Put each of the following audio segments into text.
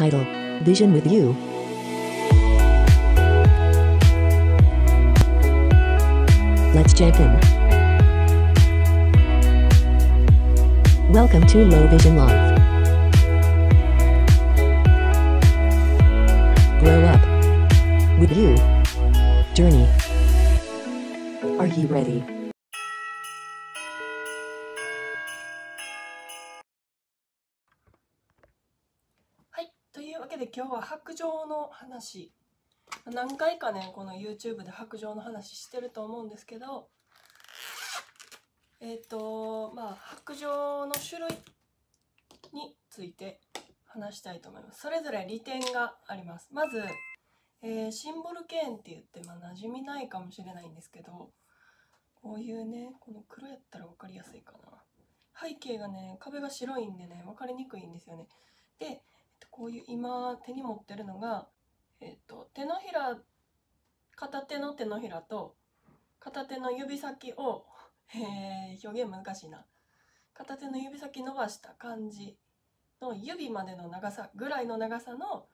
Title Vision with You. Let's check in. Welcome to Low Vision Life. Grow up with you. Journey. Are you ready? 今日は白状の話。何回かね、この YouTube で白状の話してると思うんですけど、えっ、と、まあ、白状の種類について話したいと思います。それぞれ利点があります。まず、えーシンボルケーンって言って、まあ、馴染みないかもしれないんですけど、こういうね、この黒やったら分かりやすいかな。背景がね、壁が白いんでね、分かりにくいんですよね。で、こういう今手に持ってるのが、えっと、手のひら片手の手のひらと片手の指先を、えー表現難しいな。片手の指先伸ばした感じの指までの長さぐらいの長さの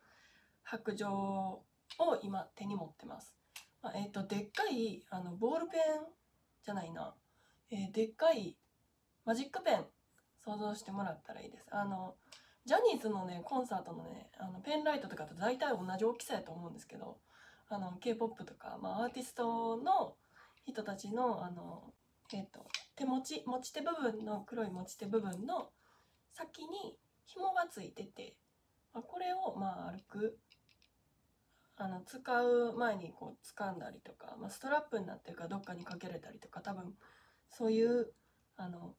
白状を今手に持ってます、まあえっとでっかいあのボールペンじゃないな、えーでっかいマジックペン想像してもらったらいいです。あのジャニーズのねコンサートのねあのペンライトとかと大体同じ大きさやと思うんですけどあの k p o p とか、まあ、アーティストの人たちのあの、えー、と手持ち持ち手部分の黒い持ち手部分の先に紐がついてて、まあ、これをまあ歩くあの使う前にこう掴んだりとか、まあ、ストラップになってるかどっかにかけれたりとか多分そういうあの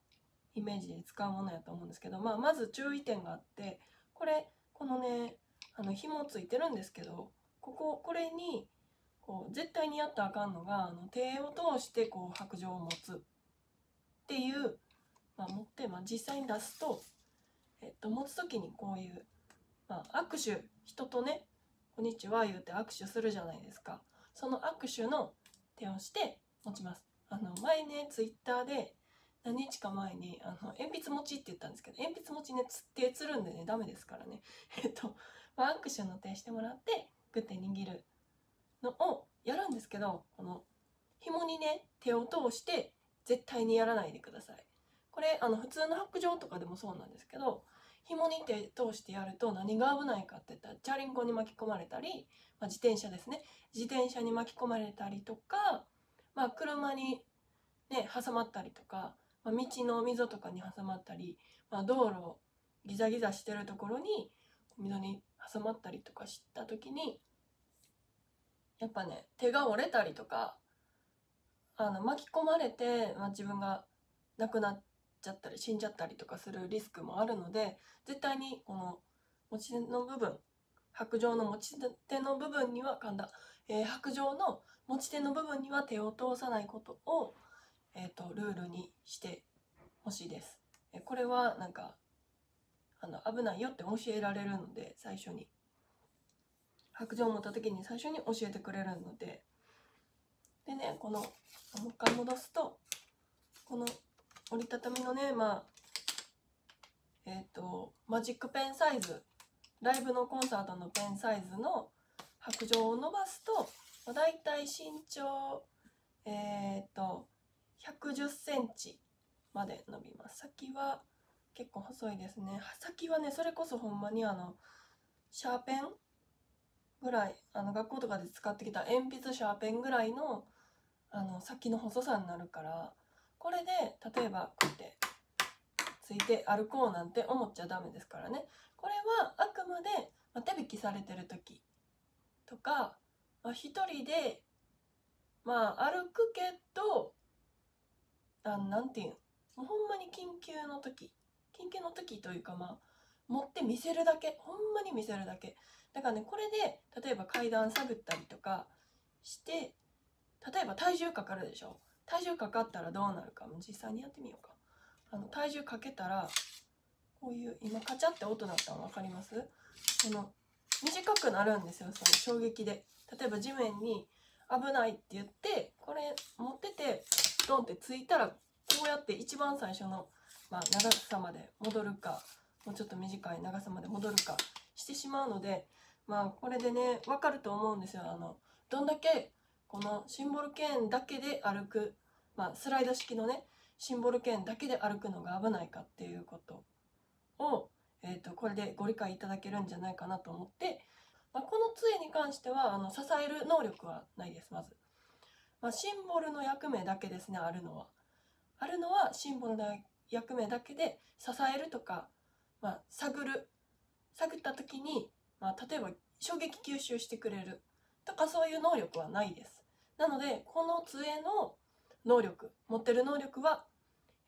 イメージで使うものやと思うんですけど、まあ、まず注意点があってこれこのねあの紐ついてるんですけどこここれにこう絶対にやったらあかんのがあの手を通してこう白状を持つ。っていう、まあ、持って、まあ、実際に出すと、えっと、持つ時にこういう、まあ、握手人とね「こんにちは」言うて握手するじゃないですか。その握手の手をして持ちます。あの前ねツイッターで何日か前にあの鉛筆持ちって言ったんですけど鉛筆持ちねつ手つるんでねダメですからね。えっと、まあ、握手の手してもらってグッて握るのをやるんですけどこの紐にね手を通して絶対にやらないでください。これあの普通の白状とかでもそうなんですけど紐に手通してやると何が危ないかって言ったらチャリンコに巻き込まれたり、まあ、自転車ですね。自転車に巻き込まれたりとか、まあ、車にね挟まったりとかまあ、道の溝とかに挟まったり、まあ、道路ギザギザしてるところに溝に挟まったりとかした時にやっぱね手が折れたりとかあの巻き込まれて、まあ、自分が亡くなっちゃったり死んじゃったりとかするリスクもあるので絶対にこの持ち手の部分白状の持ち手の部分には噛んだ、えー白状の持ち手の部分には手を通さないことをえー、とルールにしてほしいです。えこれはなんかあの危ないよって教えられるので最初に白状を持った時に最初に教えてくれるのででねこのもう一回戻すとこの折りたたみのねまあえっ、とマジックペンサイズライブのコンサートのペンサイズの白状を伸ばすと、まあ、大体身長えっ、と110センチまで伸びます。先は結構細いですね。先はねそれこそほんまにあのシャーペンぐらいあの学校とかで使ってきた鉛筆シャーペンぐらいのあの先の細さになるからこれで例えばこうやってついて歩こうなんて思っちゃダメですからね。これはあくまで、ま、手引きされてる時とか、まあ、一人でまあ歩くけどあなんていうんもうほんまに緊急の時。緊急の時というかまあ持って見せるだけ。ほんまに見せるだけ。だからねこれで例えば階段探ったりとかして例えば体重かかるでしょ？体重かかったらどうなるか。も実際にやってみようか。あの体重かけたらこういう今カチャって音鳴ったの分かります？この短くなるんですよその衝撃で。例えば地面に危ないって言ってこれ持っててドンってついたらこうやって一番最初の、まあ、長さまで戻るかもうちょっと短い長さまで戻るかしてしまうのでまあこれでね分かると思うんですよ。あのどんだけこのシンボルケーンだけで歩く、まあ、スライド式のねシンボルケーンだけで歩くのが危ないかっていうことを、えー、とこれでご理解いただけるんじゃないかなと思って、まあ、この杖に関してはあの支える能力はないですまず、まあ、シンボルの役目だけですねあるのは。あるのはシンボルの役目だけで支えるとか、まあ、探る。探った時に、まあ、例えば衝撃吸収してくれる。とかそういう能力はないです。なのでこの杖の能力持ってる能力は、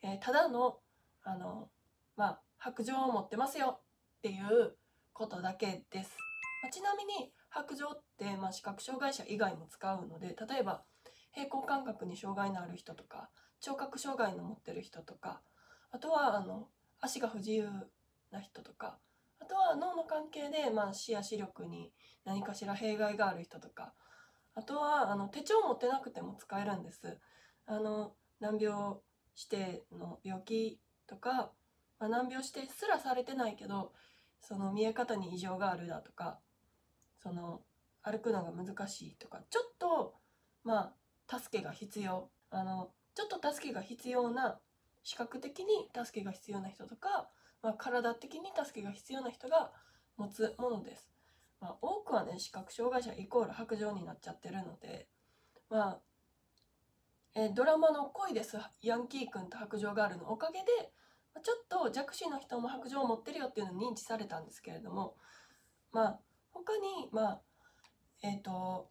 えーただのあのまあ白状を持ってますよ。っていうことだけです、まあちなみに白状って、まあ、視覚障害者以外も使うので例えば平行感覚に障害のある人とか聴覚障害の持ってる人とかあとはあの足が不自由な人とかあとは脳の関係で、まあ、視野視力に何かしら弊害がある人とかあとはあの手帳持ってなくても使えるんです。あの難病指定の病気とか、まあ、難病指定すらされてないけどその見え方に異常があるだとかその歩くのが難しいとかちょっとまあ助けが必要。あのちょっと助けが必要な視覚的に助けが必要な人とか、まあ、体的に助けが必要な人が持つものです。まあ、多くはね視覚障害者イコール白状になっちゃってるのでまあえードラマの「恋です。ヤンキー君と白状ガール」の。おかげでまあちょっと弱視の人も白状を持ってるよっていうのを認知されたんですけれどもまあ他にまあえっ、と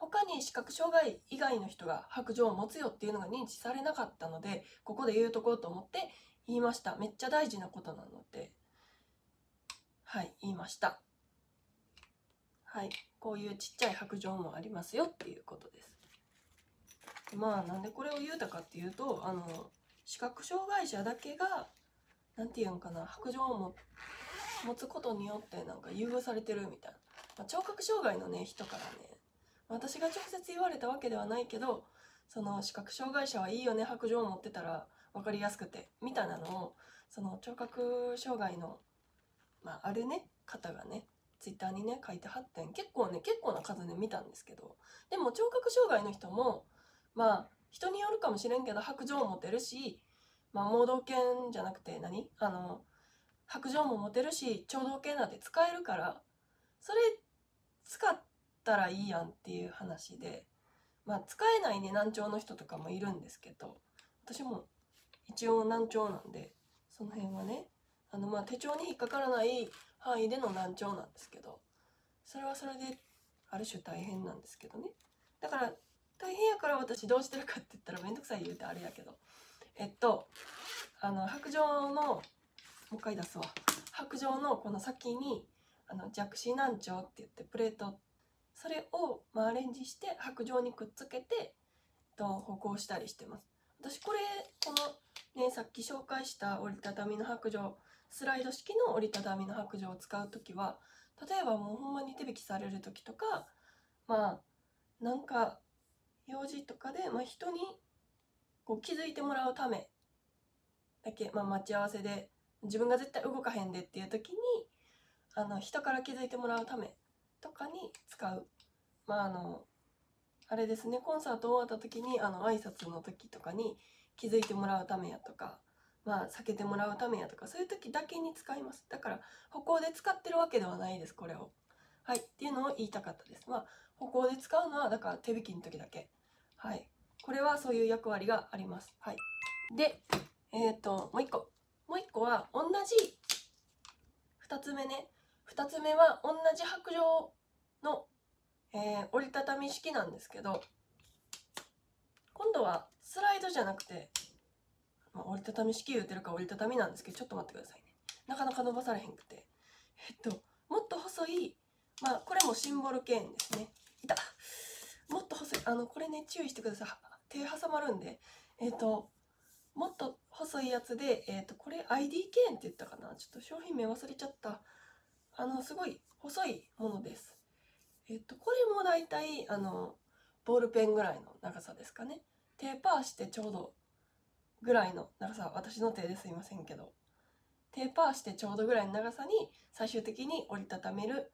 他に視覚障害以外の人が白状を持つよっていうのが認知されなかったのでここで言うとこうと思って言いました。めっちゃ大事なことなので。はい言いました。はいこういうちっちゃい白状もありますよっていうことです。まあなんでこれを言うたかっていうとあの視覚障害者だけがなんていうんかな白状を持つことによってなんか優遇されてるみたいな、まあ、聴覚障害のね人からね私が直接言われたわけではないけどその視覚障害者はいいよね白状を持ってたら分かりやすくてみたいなのをその聴覚障害の、まあ、あるね方がねツイッターにね書いてはってん。結構ね結構な数ね見たんですけど。でも聴覚障害の人もまあ人によるかもしれんけど白状を持てるし、まあ、盲導犬じゃなくて何？あの白状も持てるし聴導犬なんて使えるからそれ使ってたらいいやんっていう話でまあ使えないね難聴の人とかもいるんですけど私も一応難聴なんでその辺はねあのまあ手帳に引っかからない範囲での難聴なんですけどそれはそれである種大変なんですけどね。だから大変やから私どうしてるかって言ったらめんどくさい言うてあれやけどえっとあの白状のもう一回出すわ。白状のこの先にあの弱視難聴って言ってプレートそれを、まあ、アレンジして白状にくっつけてと歩行したりしてます。私これこのねさっき紹介した折りたたみの白状スライド式の折りたたみの白状を使う時は例えばもうほんまに手引きされる時とかまあなんか用事とかで、まあ、人にこう気づいてもらうためだけ、まあ、待ち合わせで自分が絶対動かへんでっていう時にあの人から気づいてもらうためとかに使う。まああのあれですねコンサート終わった時にあの挨拶の時とかに気づいてもらうためやとかまあ避けてもらうためやとかそういう時だけに使います。だから歩行で使ってるわけではないですこれを。はいっていうのを言いたかったです。まあ歩行で使うのはだから手引きの時だけ。はい。これはそういう役割があります。はい。でえっ、ともう一個。もう一個は同じ2つ目ね。2つ目は同じ白状の、えー折りたたみ式なんですけど今度はスライドじゃなくて、まあ、折りたたみ式言うてるか折りたたみなんですけどちょっと待ってくださいね。なかなか伸ばされへんくて。えっともっと細いまあこれもシンボルケーンですね。いた。もっと細い。あのこれね注意してください。手挟まるんで。えっともっと細いやつで、えっとこれ ID ケーンって言ったかな。ちょっと商品名忘れちゃった。あのすごい細いものです。えっとこれもだいたいあのボールペンぐらいの長さですかね。手パーしてちょうどぐらいの長さ。私の手ですいませんけど。テーパーしてちょうどぐらいの長さに最終的に折りたためる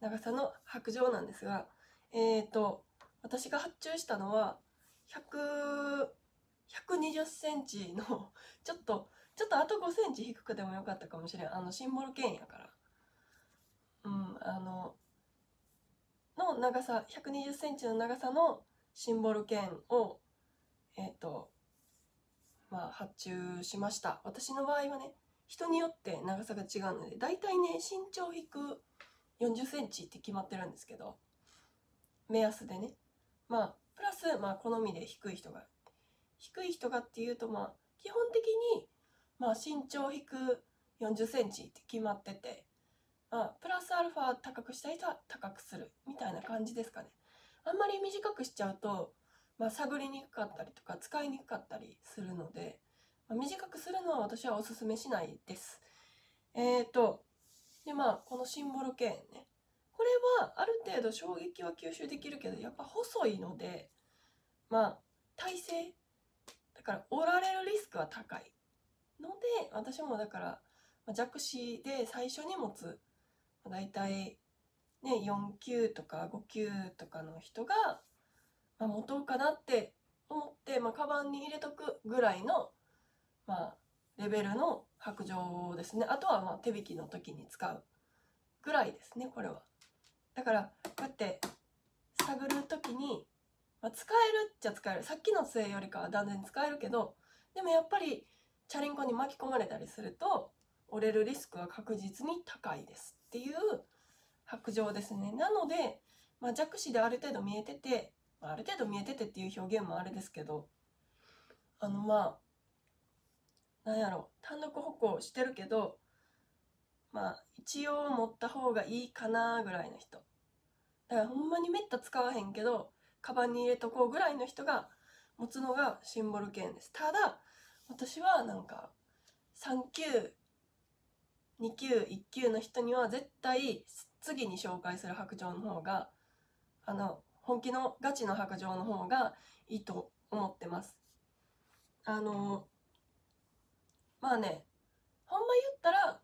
長さの白状なんですがえっ、と私が発注したのは100 120センチのちょっとちょっとあと5センチ低くてもよかったかもしれん。あのシンボル剣やから。うんあのの長さ120センチの長さのシンボル剣をえっ、とまあ発注しました。私の場合はね人によって長さが違うのでだいたいね身長引く40センチって決まってるんですけど目安でね。まあプラスまあ好みで低い人が低い人がっていうとまあ基本的にまあ身長引く40センチって決まっててあプラスアルファ高くしたい人は高くするみたいな感じですかね。あんまり短くしちゃうとまあ探りにくかったりとか使いにくかったりするので、まあ、短くするのは私はおすすめしないです。えーとでまあこのシンボル剣ね。これはある程度衝撃は吸収できるけどやっぱ細いのでまあ体勢だから折られるリスクは高いので私もだから弱視で最初に持つ大体ね4級とか5級とかの人が、まあ、持とうかなって思って、まあ、カバンに入れとくぐらいの、まあ、レベルの白状ですね。あとはまあ手引きの時に使うぐらいですねこれは。だからこうやって探る時に、まあ、使えるっちゃ使える。さっきの杖よりかは断然使えるけどでもやっぱりチャリンコに巻き込まれたりすると折れるリスクは確実に高いですっていう白状ですね。なので、まあ、弱視である程度見えてて、あ、る程度見えててっていう表現もあれですけどあのまあなんやろ単独歩行してるけどまあ一応持った方がいいかなぐらいの人。だからほんまにめった使わへんけどカバンに入れとこうぐらいの人が持つのがシンボル剣です。ただ私はなんか3級2級1級の人には絶対次に紹介する白状の方があの本気のガチの白状の方がいいと思ってます。あのまあねほんま言ったら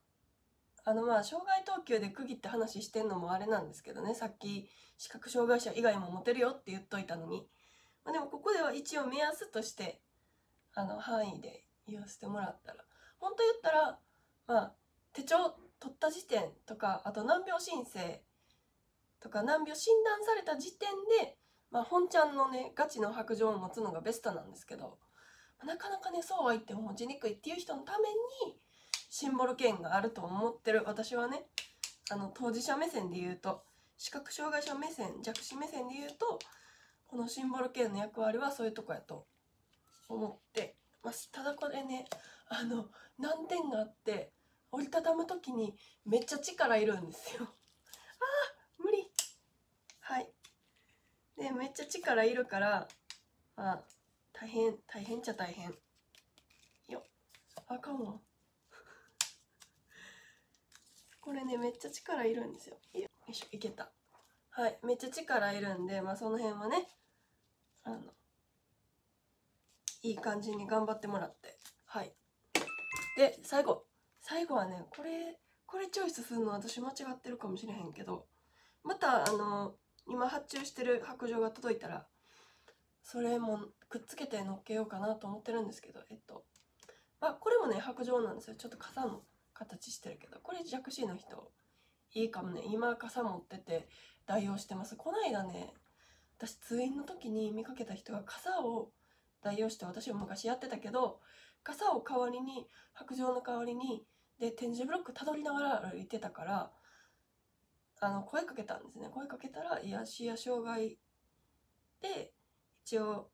あのまあ障害等級で区切って話してんのもあれなんですけどねさっき視覚障害者以外も持てるよって言っといたのに、まあ、でもここでは一応目安としてあの範囲で言わせてもらったら。本当言ったらまあ手帳取った時点とかあと難病申請とか難病診断された時点で、まあ、本ちゃんのねガチの白状を持つのがベストなんですけどなかなかねそうは言っても持ちにくいっていう人のためにシンボル剣があると思ってる。私はねあの当事者目線で言うと視覚障害者目線弱視目線で言うとこのシンボル剣の役割はそういうとこやと思ってます。ただこれねあの難点があって折りたたむ時にめっちゃ力いるんですよ。あー無理。はい。でめっちゃ力いるからまあ大変大変っちゃ大変。よあかんわ。これねめっちゃ力いるんですよ。よいしょいけた。はい。めっちゃ力いるんでまあその辺はねあのいい感じに頑張ってもらって。はい。で最後。最後はねこれこれチョイスするの私間違ってるかもしれへんけどまたあの今発注してる白状が届いたらそれもくっつけて乗っけようかなと思ってるんですけどえっとまあこれもね白状なんですよ。ちょっと傘の形してるけどこれ弱視の人いいかもね。今傘持ってて代用してます。こないだね私通院の時に見かけた人が傘を代用して私も昔やってたけど傘を代わりに白状の代わりにで点字ブロックたどりながら歩いてたからあの声かけたんですね。声かけたら癒しや障害で一応、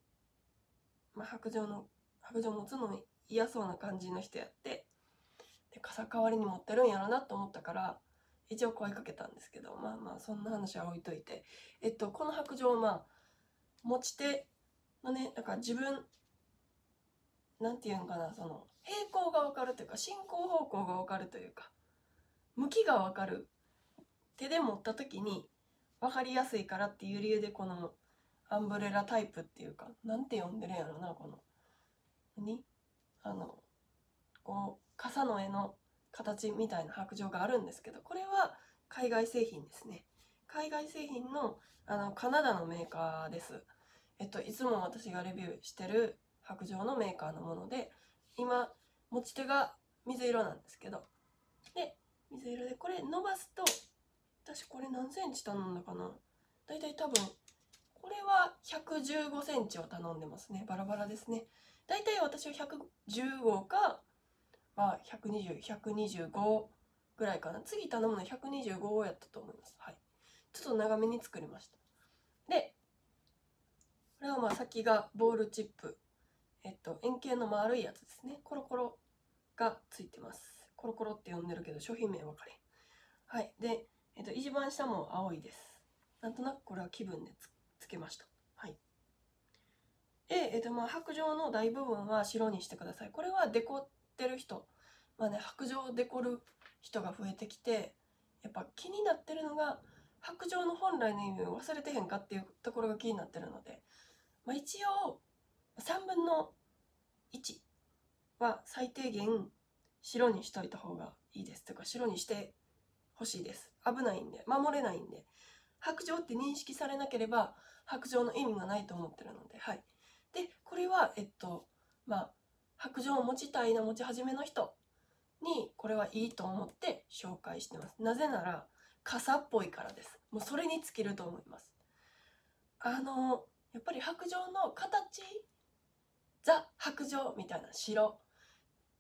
まあ、白状の白状持つの嫌そうな感じの人やってで傘代わりに持ってるんやろなと思ったから一応声かけたんですけどまあまあそんな話は置いといて。えっとこの白状まあ持ち手のねだか自分なんていうんかなその平行が分かるというか進行方向が分かるというか向きが分かる。手で持った時に分かりやすいからっていう理由でこのアンブレラタイプっていうかなんて呼んでるんやろなこの。何？あのこう傘の絵の形みたいな白状があるんですけどこれは海外製品ですね。海外製品のあのカナダのメーカーです。えっといつも私がレビューしてる白状のメーカーのもので今持ち手が水色なんですけど。で水色でこれ伸ばすと私これ何センチ頼んだかな。だいたい多分これは115センチを頼んでますね。バラバラですね。だいたい私は115か、まあ、120125ぐらいかな。次頼むの125やったと思います。はい。ちょっと長めに作りました。でこれはまあ先がボールチップえっと円形の丸いやつですね。コロコロがついてます。コロコロって呼んでるけど商品名分かれはい。で、えっと、一番下も青いです。なんとなくこれは気分でつけました。はい。で、えっと、まあ白状の大部分は白にしてください。これはデコってる人。まあね白状デコる人が増えてきてやっぱ気になってるのが白状の本来の意味を忘れてへんかっていうところが気になってるので、まあ、一応3分の1は最低限白にしといた方がいいですというか白にしてほしいです。危ないんで守れないんで。白状って認識されなければ白状の意味がないと思ってるのではい。でこれはえっとまあ白状を持ちたいな持ち始めの人にこれはいいと思って紹介してます。なぜなら傘っぽいからです。もうそれに尽きると思います。あのやっぱり白状の形ザ白状みたいな白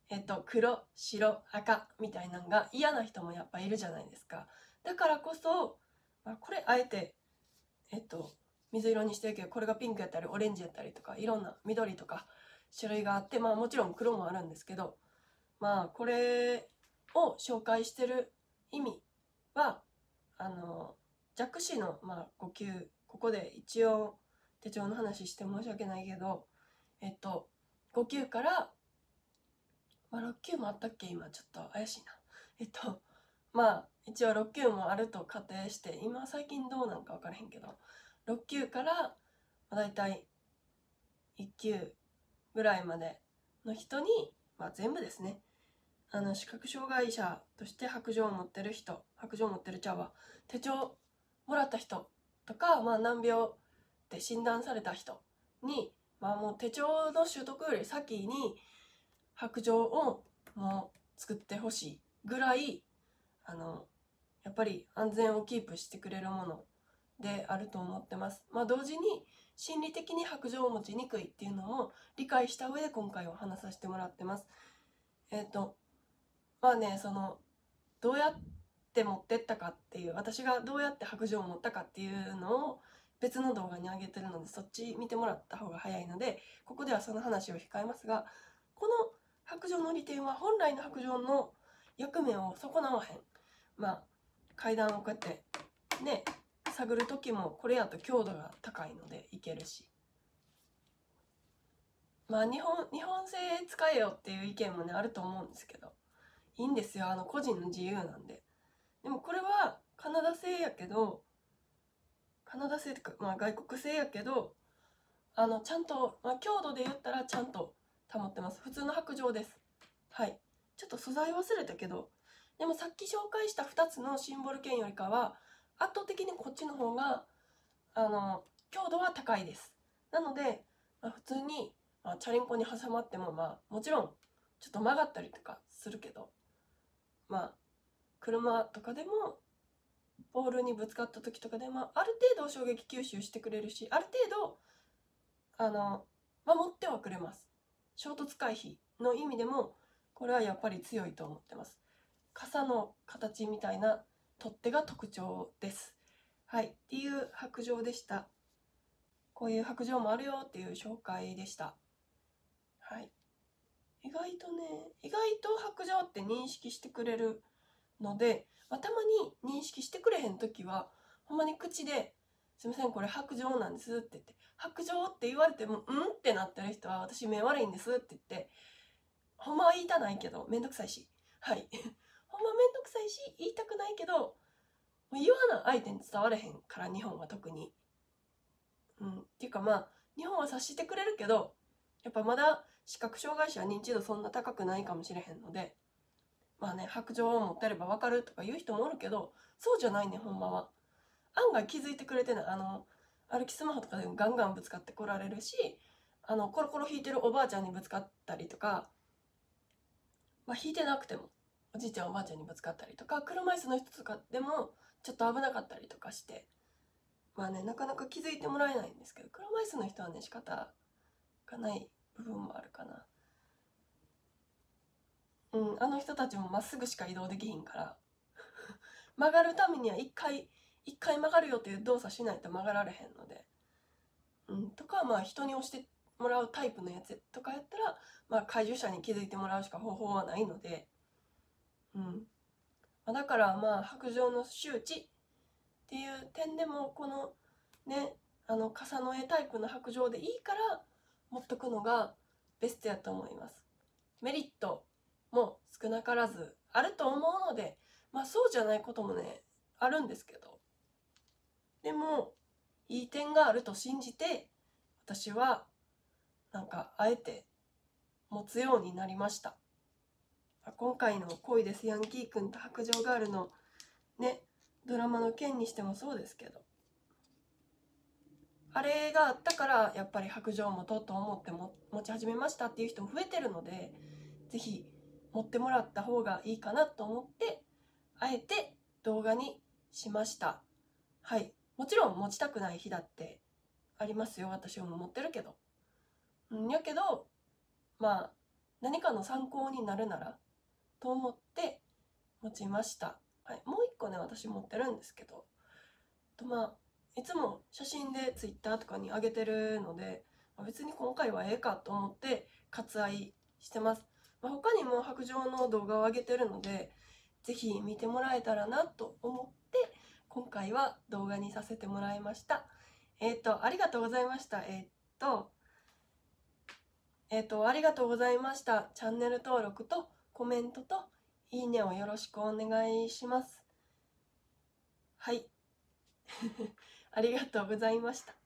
えっと黒白赤みたいなのが嫌な人もやっぱいるじゃないですか。だからこそ、あ、これあえてえっと水色にしてるけどこれがピンクやったりオレンジやったりとかいろんな緑とか種類があってまあもちろん黒もあるんですけどまあこれを紹介してる意味はあの弱視の、まあ、5級ここで一応手帳の話して申し訳ないけどえっと5級から、まあ、6級もあったっけ？今ちょっと怪しいな。えっとまあ一応6級もあると仮定して今最近どうなんか分からへんけど6級から、まあ、大体1級ぐらいまでの人に、まあ、全部ですね。あの視覚障害者として白状を持ってる人白状を持ってる茶は手帳もらった人とか、まあ、難病で診断された人に、まあ、もう手帳の取得より先に白状をもう作ってほしいぐらいあのやっぱり安全をキープしてくれるものであると思ってます。まあ、同時に心理的に白状を持ちにくいっていうのも理解した上で今回は話させてもらってます。えっ、とまあねそのどうやって持ってったかっていう私がどうやって白状を持ったかっていうのを別の動画に上げてるのでそっち見てもらった方が早いのでここではその話を控えますがこの白状の利点は本来の白状の役目を損なわへん。まあ階段をこうやってね探る時もこれやと強度が高いのでいけるし。まあ日本日本製使えよっていう意見もねあると思うんですけど。いいんですよ。あの個人の自由なんで。でもこれはカナダ製やけどカナダ製ってか、まあ、外国製やけどあのちゃんと、まあ、強度で言ったらちゃんと保ってます。普通の白状です。はい。ちょっと素材忘れたけどでもさっき紹介した2つのシンボル剣よりかは圧倒的にこっちの方があの強度は高いです。なので、まあ、普通に、まあ、チャリンコに挟まってもまあもちろんちょっと曲がったりとかするけどまあ車とかでもボールにぶつかった時とかでもある程度衝撃吸収してくれるしある程度あの守ってはくれます。衝突回避の意味でもこれはやっぱり強いと思ってます。傘の形みたいな取っ手が特徴です。はい。っていう白状でした。こういう白状もあるよっていう紹介でした。はい。意外とね意外と白状って認識してくれるので、まあ、たまに認識してくれへん時はほんまに口で「すいませんこれ白状なんです」って言って「白状」って言われても「うん?」ってなってる人は「私目悪いんです」って言ってほんまは言いたないけどめんどくさいしはい ほんまめんどくさいし言いたくないけど言わな相手に伝われへんから日本は特に。うん、っていうかまあ日本は察してくれるけどやっぱまだ視覚障害者は認知度そんな高くないかもしれへんのでまあね白状を持ってれば分かるとか言う人もおるけどそうじゃないねほんまは案外気づいてくれてないあの歩きスマホとかでもガンガンぶつかってこられるしあのコロコロ引いてるおばあちゃんにぶつかったりとか、まあ、引いてなくてもおじいちゃんおばあちゃんにぶつかったりとか車椅子の人とかでもちょっと危なかったりとかしてまあねなかなか気づいてもらえないんですけど車椅子の人はね仕方がない部分もあるかな。うん、あの人たちもまっすぐしか移動できひんから。曲がるためには一回一回曲がるよっていう動作しないと曲がられへんので、うん、とかまあ人に押してもらうタイプのやつとかやったら、まあ、介助者に気づいてもらうしか方法はないので、うん。ま、だからまあ白状の周知っていう点でもこのねあの傘の絵タイプの白状でいいから持っとくのがベストやと思います。メリット。も少なからずあると思うのでまあそうじゃないこともねあるんですけど。でもいい点があると信じて私はなんかあえて持つようになりました。今回の「恋ですヤンキーくんと白状ガール」のねドラマの件にしてもそうですけど。あれがあったからやっぱり白状を持とうと思っても持ち始めましたっていう人も増えてるので是非持ってもらった方がいいかなと思ってあえて動画にしました。はい。もちろん持ちたくない日だってありますよ。私も持ってるけど。うん。やけどまあ何かの参考になるならと思って持ちました、はい、もう一個ね私持ってるんですけど。とまあいつも写真で Twitter とかに上げてるので別に今回はええかと思って割愛してます、まあ、他にも白状の動画を上げてるので是非見てもらえたらなと思って今回は動画にさせてもらいました。えっ、ー、とありがとうございました。えっ、ー、とえっ、ー、とありがとうございました。チャンネル登録とコメントといいねをよろしくお願いします。はい。ありがとうございました。